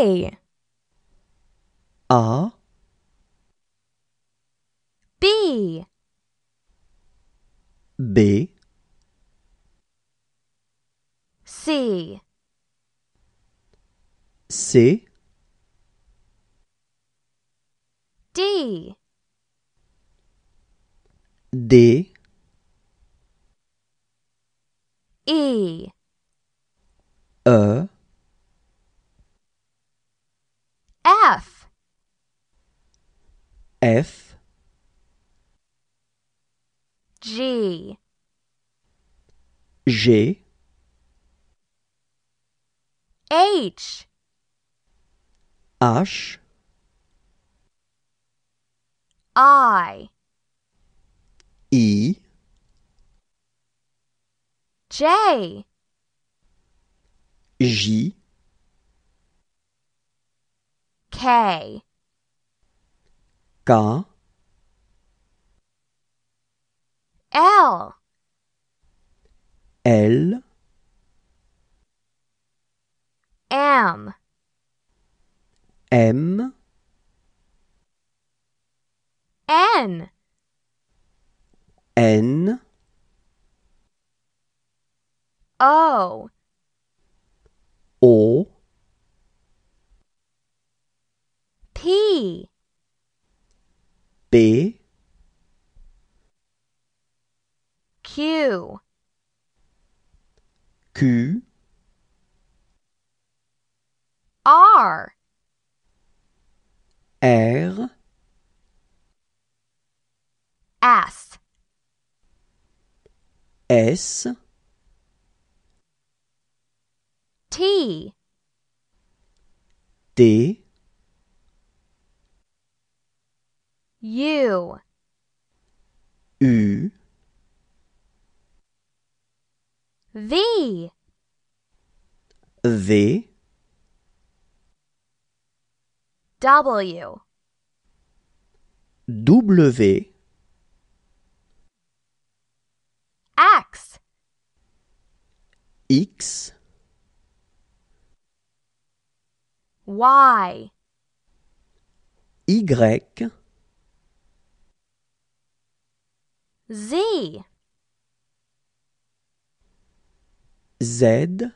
A. A, B. B, C. C, D. D, E. E, F. F, G. G, H. H, I. I, J. J, K K, L. L, M. M, N. N, O. O, P P, Q. Q, R. R, S. S, T. T, U U, V. V, W. W, X. X, Y. Y, Z. Z,